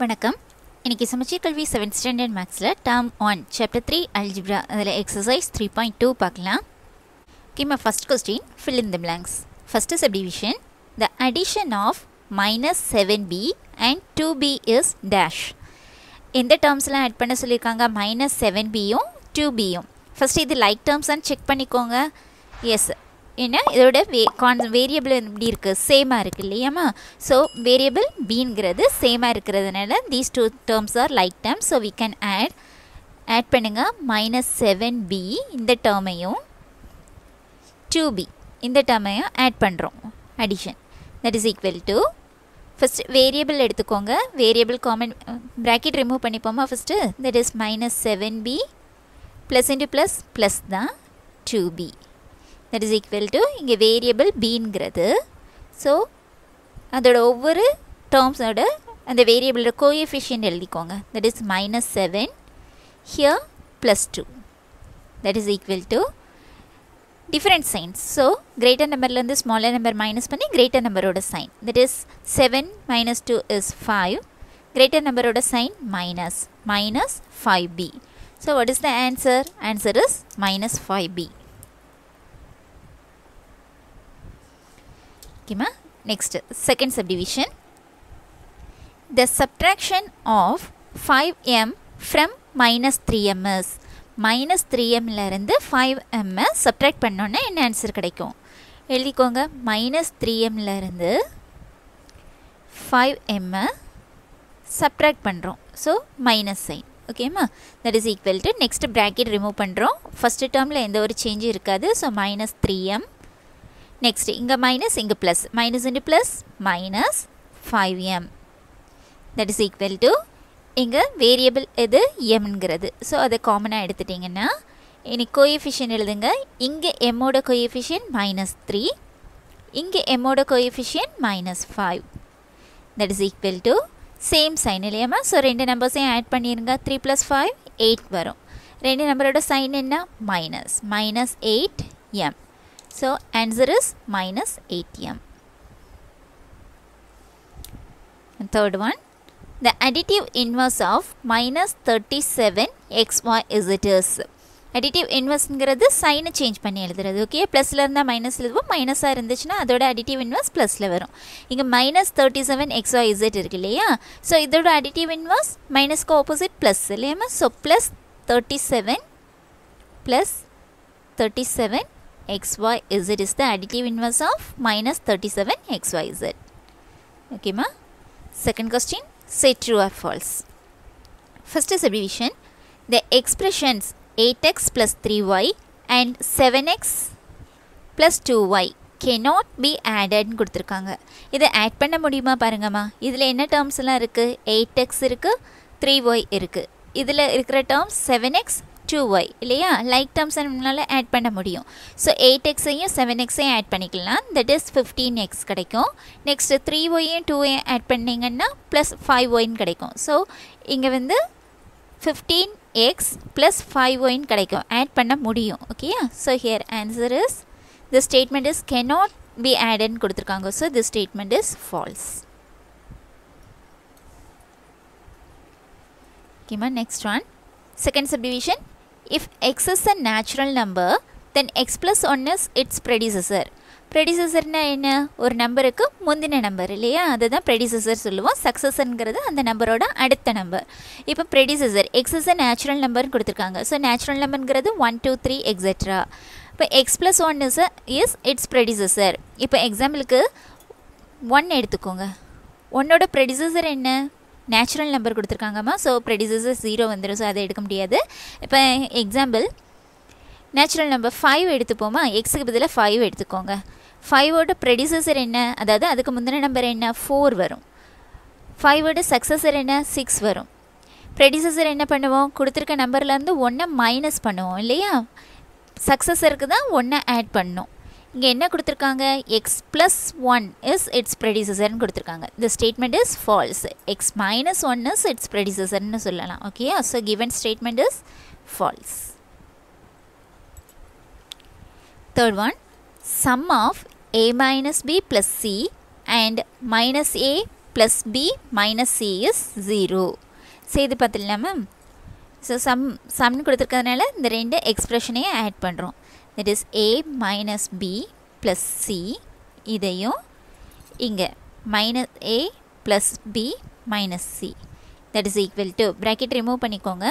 வணக்கம். இன்றைக்கி Samacheer Kalvi seventh standard மேக்ஸில் term one chapter three algebra அதில் எக்ஸசைஸ் த்ரீ பாயிண்ட் டூ பார்க்கலாம். கிம first question fill in the blanks first subdivision the addition of minus seven B and two B is dash எந்த டேர்ம்ஸ்லாம் add பண்ண சொல்லியிருக்காங்க minus seven பியும் two பியும் first இது like டேர்ம்ஸான்னு செக் பண்ணிக்கோங்க. எஸ் ஏன்னா இதோட வே கான் வேரியபிள் எப்படி இருக்குது சேமாக இருக்குது இல்லையாம்மா? ஸோ வேரியபிள் பீங்கிறது சேமாக இருக்கிறதுனால these two terms are like term so we can add add பண்ணுங்கள் மைனஸ் செவன் பி இந்த டேர்மையும் டூ பி இந்த டேர்மையும் ஆட் பண்ணுறோம் addition that is equal to first variable எடுத்துக்கோங்க. Variable common bracket remove பண்ணிப்போமா first that is minus seven B plus into plus plus தான் two B that is equal to இங்கே variable பீன்கிறது so அதோட ஒவ்வொரு டேர்ம்ஸோட அந்த வேரியபிளோட கோஎஃபிஷியன்ட் எழுதிக்கோங்க. That is minus seven here plus two that is equal to different signs so greater நம்பர்லேருந்து ஸ்மாலர் நம்பர் மைனஸ் பண்ணி கிரேட்டர் நம்பரோட sign that is seven minus two is five greater நம்பரோட sign minus minus five B so what is the answer answer is minus five B ஓகேமா next second subdivision the subtraction of five M from minus three Ms minus three எம்லேருந்து five எம்மை subtract பண்ணோன்னா என்ன answer கிடைக்கும்? எழுதிக்கோங்க. Minus three எம்லேருந்து five எம்மை subtract பண்ணுறோம் so minus sign ஓகேம்மா that is equal to next bracket remove பண்ணுறோம் ஃபஸ்ட்டு டேர்மில் எந்த ஒரு சேஞ்சும் இருக்காது. So minus three M next இங்கே மைனஸ் இங்கே plus minus into plus minus five M that is equal to இங்கே வேரியபிள் எது எம்ங்கிறது ஸோ அதை காமனாக எடுத்துட்டிங்கன்னா இனி கோஎஃபிஷியன் எழுதுங்க. இங்கே எம்மோட கோஎஃபிஷியன் மைனஸ் த்ரீ இங்கே எம்மோட coefficient minus five that is equal to same sign இல்லையாம்மா ஸோ ரெண்டு நம்பர்ஸையும் ஆட் பண்ணிடுங்க த்ரீ ப்ளஸ் ஃபைவ் எயிட் வரும். ரெண்டு நம்பரோட சைன் என்ன? Minus minus eight M So answer is minus 8m. And third one, the additive inverse of minus 37 xy is additive இன்வெர்ஸ்ங்கிறது சைனை change பண்ணி எழுதுறது ஓகே ப்ளஸில் இருந்தால் மைனஸில் இருக்கும் மைனஸாக இருந்துச்சுன்னா அதோட அடிட்டிவ் இன்வெர்ஸ் ப்ளஸில் வரும். இங்கே minus thirty seven X Y Z இருக்கு இல்லையா? ஸோ இதோட அடிட்டிவ் இன்வெர்ஸ் மைனஸ்க்கு ஆப்போசிட் ப்ளஸ் இல்லையா so plus thirty seven plus thirty seven xyz is the additive inverse of minus 37 xyz. Okay ma? Second question, say true or false. First is abbreviation. the expressions 8x plus 3y and 7x plus 2y cannot be added கொடுத்துருக்காங்க இதை add பண்ண முடியுமா பாருங்கம்மா இதில் என்ன டேர்ம்ஸ்லாம் இருக்குது eight X இருக்குது த்ரீ ஒய் இருக்குது இதில் இருக்கிற terms seven X two Y இல்லையா? லைக் டேர்ம்ஸ் நம்மளால் ஆட் பண்ண முடியும். ஸோ எயிட் எக்ஸையும் செவன் எக்ஸையும் ஆட் பண்ணிக்கலாம். தட் இஸ் ஃபிஃப்டீன் எக்ஸ் கிடைக்கும். நெக்ஸ்ட் த்ரீ ஒய்யும் டூ ஒய்யும் ஆட் பண்ணிங்கன்னா ப்ளஸ் ஃபைவ் ஒய்ன்னு கிடைக்கும். ஸோ இங்கே வந்து ஃபிஃப்டீன் எக்ஸ் ப்ளஸ் ஃபைவ் ஒயின் கிடைக்கும். ஆட் பண்ண முடியும். ஓகேயா so here answer is the statement is cannot be ஆடன்னு கொடுத்துருக்காங்க. So the statement is false ஓகேம்மா next one second subdivision if x is a natural number then x plus 1 is its predecessor. ப்ரெடிசஸர்னா என்ன? ஒரு நம்பருக்கு முந்தின நம்பர் இல்லையா? அதுதான் predecessor சொல்லுவோம். சக்ஸஸர்ங்கிறது அந்த நம்பரோட அடுத்த நம்பர் இப்போ ப்ரெடிசஸர் எக்ஸஸ் அ நேச்சுரல் நம்பர்னு கொடுத்துருக்காங்க. ஸோ நேச்சுரல் நம்பருங்கிறது ஒன் டூ த்ரீ எக்ஸெட்ரா இப்போ X plus one is is its predecessor இப்போ எக்ஸாம்பிளுக்கு ஒன் எடுத்துக்கோங்க. ஒன்னோட ப்ரெடிசஸர் என்ன? நேச்சுரல் நம்பர் கொடுத்துருக்காங்கம்மா. ஸோ ப்ரெடிசஸர் ஜீரோ வந்துடும் ஸோ அதை எடுக்க முடியாது. இப்போ எக்ஸாம்பிள் நேச்சுரல் நம்பர் ஃபைவ் எடுத்துப்போமா? எக்ஸுக்கு பதிலாக ஃபைவ் எடுத்துக்கோங்க. ஃபைவோட ப்ரெடிசஸர் என்ன? அதாவது அதுக்கு முந்தின நம்பர் என்ன? ஃபோர் வரும். ஃபைவோட சக்ஸஸர் என்ன? சிக்ஸ் வரும். ப்ரெடிசஸர் என்ன பண்ணுவோம்? கொடுத்துருக்க நம்பர்லேருந்து ஒன்றை மைனஸ் பண்ணுவோம் இல்லையா? சக்ஸஸருக்கு தான் ஒன்றை ஆட் பண்ணோம். இங்கே என்ன கொடுத்துருக்காங்க? X plus one is its ப்ரெடிசஸர்னு கொடுத்துருக்காங்க. இந்த statement is false X minus one is its ப்ரெடிசர்னு சொல்லலாம். Okay so given statement is false third one sum of a minus b plus c and minus a plus B minus C is zero செய்து பார்த்துடலாம்? Ma'am so sum சம்னு கொடுத்துருக்கறதுனால இந்த ரெண்டு எக்ஸ்ப்ரெஷனையும் add பண்ணுறோம் that is A minus B plus C இதையும் இங்கே minus A plus B minus C that is equal to bracket remove பண்ணிக்கோங்க.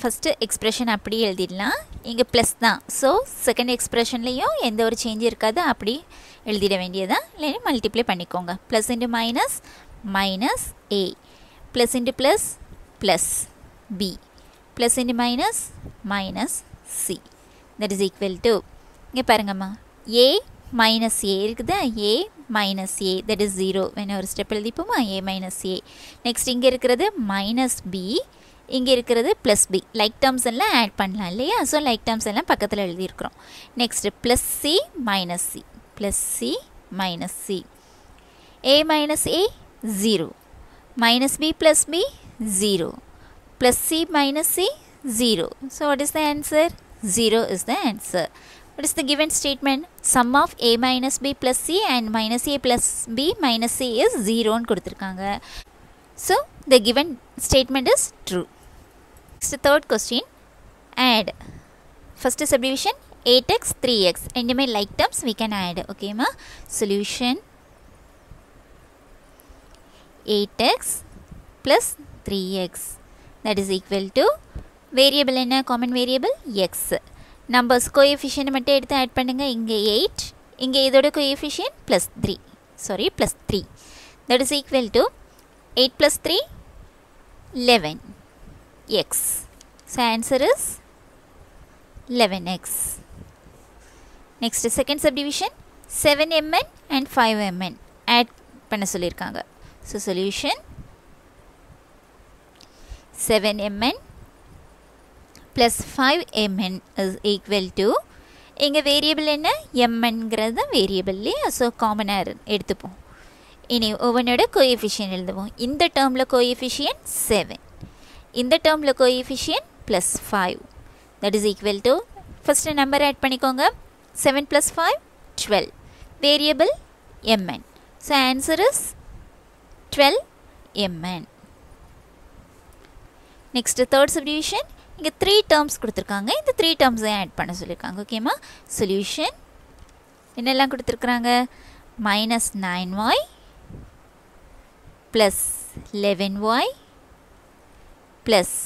ஃபஸ்ட்டு எக்ஸ்ப்ரெஷன் அப்படியே எழுதிடலாம். இங்கே ப்ளஸ் தான். ஸோ செகண்ட் எக்ஸ்ப்ரெஷன்லேயும் எந்த ஒரு சேஞ்ச் இருக்காது. அப்படி எழுதிட வேண்டியதான் இல்லைன்னா மல்டிப்ளை பண்ணிக்கோங்க. Plus into minus minus A plus into plus plus B plus into minus minus C that is equal to இங்கே பாருங்கம்மா. ஏ மைனஸ் ஏ இருக்குதா? A minus A that is zero வேணா ஒரு ஸ்டெப் எழுதிப்போமா? ஏ மைனஸ் ஏ நெக்ஸ்ட் இங்கே இருக்கிறது minus B இங்கே இருக்கிறது ப்ளஸ் பி லைக் டேர்ம்ஸ் எல்லாம் ஆட் பண்ணலாம் இல்லையா? ஸோ லைக் டேர்ம்ஸ் எல்லாம் பக்கத்தில் எழுதியிருக்கிறோம். Next plus C minus C plus C minus C A minus A zero minus B plus B zero plus C minus C zero so what is the answer 0 is the answer what is the given statement sum of a minus b plus c and minus a plus b minus c is 0 ன்னு கொடுத்துருக்காங்க so the given statement is true next third question add first subdivision 8x 3x ரெண்டுமே like terms we can add okay ma solution 8x plus 3x that is equal to variable என்ன common variable x numbers coefficient மட்டும் எடுத்து add பண்ணுங்க இங்கே 8 இங்கே இதோட coefficient plus 3 sorry plus 3 that is equal to 8 plus 3 11 x so answer is 11x next second subdivision 7mn and 5mn add பண்ண சொல்லியிருக்காங்க so solution plus five M N is equal to எங்கள் variable என்ன? எம்என்கிறது தான் so காமனாக எடுத்துப்போம். இனி ஒவ்வொன்றோட coefficient எழுதுவோம். இந்த டேர்மில் கோஎஃபிஷியன் செவன் இந்த டேர்மில் coefficient plus five that is equal to first number add பண்ணிக்கோங்க. Seven plus five twelve variable M N so answer is twelve M N next third subdivision இங்கே த்ரீ டேர்ம்ஸ் கொடுத்துருக்காங்க. இந்த three டேர்ம்ஸையும் add பண்ண சொல்லியிருக்காங்க. ஓகேம்மா solution என்னெல்லாம் கொடுத்துருக்குறாங்க? Minus nine Y plus eleven Y plus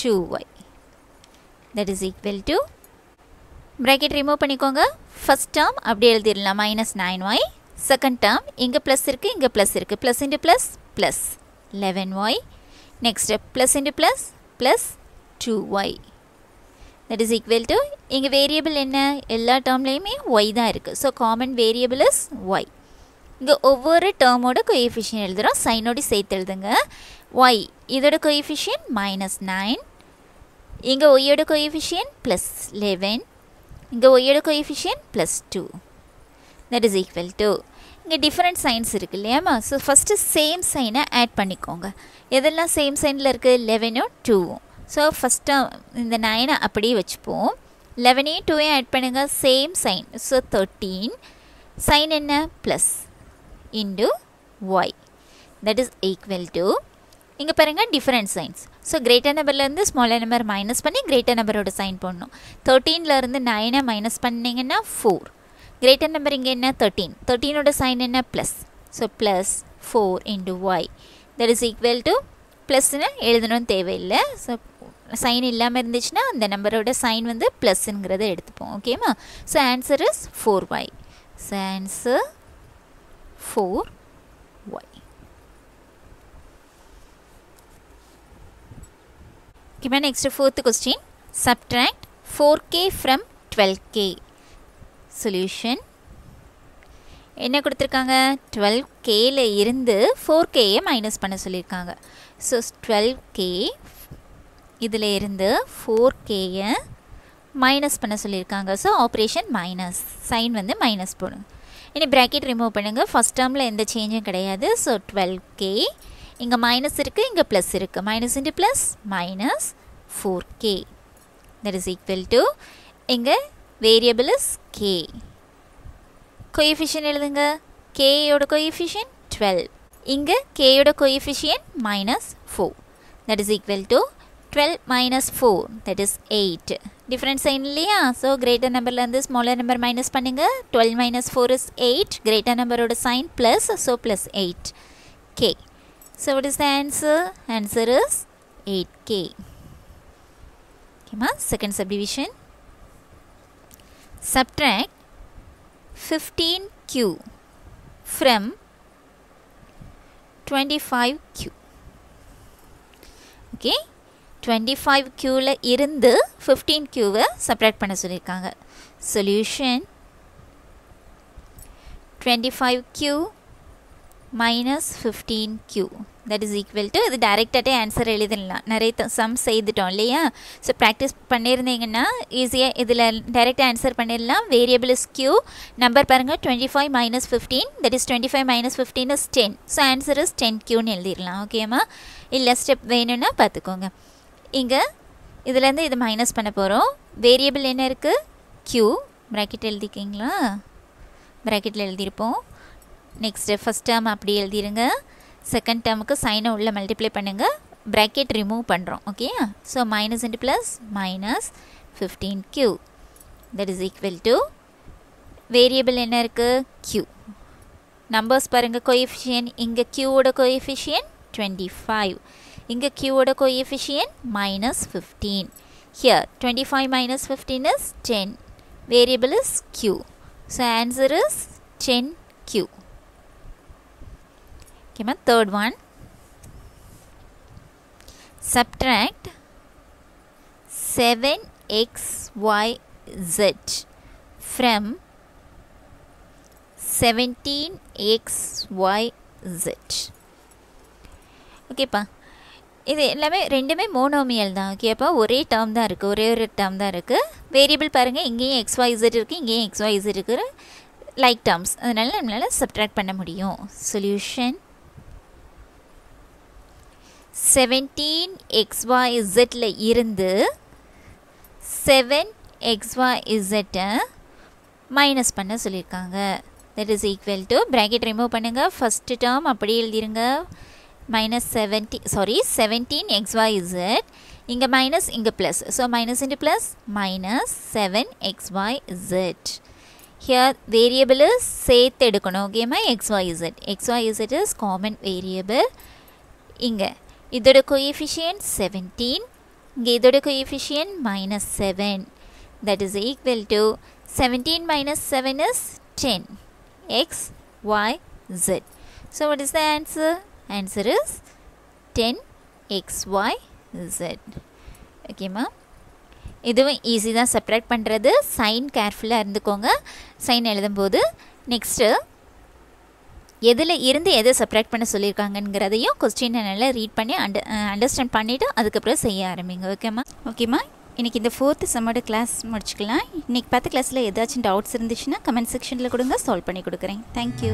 two Y that is equal to bracket remove பண்ணிக்கோங்க. First term அப்படி எழுதிடலாம். Minus nine Y second term இங்கே ப்ளஸ் இருக்குது இங்கே ப்ளஸ் இருக்குது plus into plus plus eleven Y next plus into plus plus two Y that is equal to இங்கே variable என்ன? எல்லா டேர்ம்லேயுமே ஒய் தான் இருக்குது so common variable is Y இங்கே ஒவ்வொரு டேர்மோட கொஎஃபிஷியன் எழுதுகிறோம் சைனோடு சேர்த்து எழுதுங்க. ஒய் இதோட கொஎஃபிஷியன் மைனஸ் நைன் இங்கே ஒய்யோட கொஎஃபிஷியன் ப்ளஸ் லெவன் இங்கே ஒய்யோட coefficient plus two that is equal to இங்கே டிஃப்ரெண்ட் சைன்ஸ் இருக்குது இல்லையாம்மா ஸோ ஃபஸ்ட்டு சேம் சைனை ஆட் பண்ணிக்கோங்க. எதெல்லாம் சேம் சைனில் இருக்குது லெவனும் டூவும் ஸோ ஃபஸ்ட்டு இந்த நைனை அப்படியே வச்சுப்போம். லெவனையும் டூவையும் ஆட் பண்ணுங்கள் same sign so thirteen sign என்ன? Plus into Y that is equal to இங்கே பாருங்கள் டிஃப்ரெண்ட் சைன்ஸ் ஸோ கிரேட்டர் நம்பர்லேருந்து ஸ்மாலர் நம்பர் மைனஸ் பண்ணி கிரேட்டர் நம்பரோட சைன் போடணும். தேர்ட்டீன்லேருந்து நைனை மைனஸ் பண்ணிங்கன்னா ஃபோர் கிரேட்டர் நம்பர் இங்கே என்ன? தேர்ட்டீன் தேர்ட்டீனோட சைன் என்ன? Plus so plus four into Y that is equal to ப்ளஸ்ன்னு எழுதணும்னு தேவையில்லை. ஸோ சைன் இல்லாமல் இருந்துச்சுன்னா அந்த நம்பரோட சைன் வந்து ப்ளஸ்ஸுங்கிறத எடுத்துப்போம். ஓகேம்மா so answer is four Y so answer four Y ஓகேம்மா next fourth question subtract four K from twelve K solution என்ன கொடுத்துருக்காங்க? டுவெல் கேல இருந்து ஃபோர் கேயை மைனஸ் பண்ண சொல்லியிருக்காங்க. ஸோ டுவெல் கே இதில் இருந்து ஃபோர் கேயை மைனஸ் பண்ண சொல்லியிருக்காங்க. ஸோ ஆப்ரேஷன் மைனஸ் சைன் வந்து மைனஸ் போடுங்க. இனி ப்ராக்கெட் ரிமூவ் பண்ணுங்கள் ஃபஸ்ட் டேர்மில் எந்த சேஞ்சும் கிடையாது. ஸோ டுவெல் கே இங்கே மைனஸ் இருக்குது இங்கே ப்ளஸ் இருக்குது minus into plus minus four K that is equal to இங்கே வேரியபிள் இஸ் கே கொயிஃபிஷியன் எழுதுங்க. கேயோட கொயிஃபிஷியன் டுவெல் இங்கே கேயோட coefficient minus four that is equal to Twelve minus four that is eight different sign இல்லையா so greater நம்பர்லேருந்து smaller number minus பண்ணுங்கள் twelve minus four is eight greater நம்பரோட sign plus so plus eight K so what is the answer? Answer is 8k. Okay, ma? Second subdivision. Subtract 15q from 25q. Okay? 25qல இருந்து fifteen க்யூவை separate பண்ண சொல்லியிருக்காங்க. Solution 25q minus 15q that is equal to இது டைரெக்டாகவே answer எழுதிடலாம். நிறைய some செய்துட்டோம் இல்லையா? So practice பண்ணியிருந்தீங்கன்னா ஈஸியாக இதில் டைரெக்ட் ஆன்சர் பண்ணிடலாம். வேரியபிள் இஸ் கியூ நம்பர் பாருங்கள் twenty five minus fifteen that is twenty five minus fifteen is ten so answer is ten கியூன்னு எழுதிடலாம் ஓகேம்மா இல்லை ஸ்டெப் வேணும்னா பார்த்துக்கோங்க. இங்கே இதுலேருந்து இது மைனஸ் பண்ண போகிறோம் வேரியபிள் என்ன இருக்குது க்யூ ப்ராக்கெட் எழுதிக்கிங்களா ப்ராக்கெட்டில் எழுதியிருப்போம் நெக்ஸ்ட்டு ஃபஸ்ட் டேர்ம் அப்படி எழுதிருங்க. செகண்ட் டேர்முக்கு சைனை உள்ளே மல்டிப்ளை பண்ணுங்கள் ப்ராக்கெட் ரிமூவ் பண்ணுறோம் okay so minus into plus minus fifteen Q that is equal to variable என்ன இருக்குது கியூ நம்பர்ஸ் பாருங்கள் கோஎஃபிஷியன் இங்கே கியூவோட கோஎஃபிஷியன் டுவெண்ட்டி ஃபைவ் இங்கே கியூவோட coefficient minus fifteen here twenty five minus fifteen is ten variable is Q so answer is ten Q Okay, my third one. Subtract 7xyz from 17xyz. ஓகேப்பா இது எல்லாமே ரெண்டுமே monomial தான். ஓகேப்பா ஒரே டேர்ம் தான் இருக்குது ஒரே ஒரு டேர்ம் தான் இருக்குது வேரியபிள் பாருங்கள் இங்கேயும் எக்ஸ்ஒய்செட் இருக்குது இங்கேயும் எக்ஸ்ஒய்செட் இருக்கிற லைக் டேர்ம்ஸ் அதனால் நம்மளால் சப்ட்ராக்ட் பண்ண முடியும். சொல்யூஷன் செவன்டீன் எக்ஸ்ஒய் இசட்டில் இருந்து செவன் எக்ஸ்ஒய் இசட்டை மைனஸ் பண்ண சொல்லியிருக்காங்க. That is equal to bracket remove பண்ணுங்கள் ஃபஸ்ட்டு டேர்ம் அப்படியே எழுதிருங்க. minus seventy sorry seventeen x y z இங்கே மைனஸ் இங்கே plus so minus into plus minus seven x y z here variable சேர்த்து எடுக்கணும் ஓகேம்மா x y z x y z is common variable இங்கே இதோட coefficient seventeen இங்கே இதோட coefficient minus seven that is equal to seventeen minus seven is ten x y z so what is the answer Answer is ten X Y Z ஓகேம்மா இதுவும் easy தான். Separate பண்ணுறது sign கேர்ஃபுல்லாக இருந்துக்கோங்க. Sign எழுதும்போது next எதில் இருந்து எதை சப்ராக்ட் பண்ண சொல்லியிருக்காங்கங்கிறதையும் கொஸ்டினை நல்லா ரீட் பண்ணி அண்ட அண்டர்ஸ்டாண்ட் பண்ணிவிட்டு அதுக்கப்புறம் செய்ய ஆரம்பிங்க. ஓகேம்மா ஓகேம்மா இன்றைக்கி இந்த ஃபோர்த்து செம்மோட கிளாஸ் முடிச்சுக்கலாம். இன்றைக்கி பத்து கிளாஸில் ஏதாச்சும் டவுட்ஸ் இருந்துச்சுன்னா கமெண்ட் செக்ஷனில் கொடுங்க. சால்வ் பண்ணி கொடுக்குறேன். தேங்க்யூ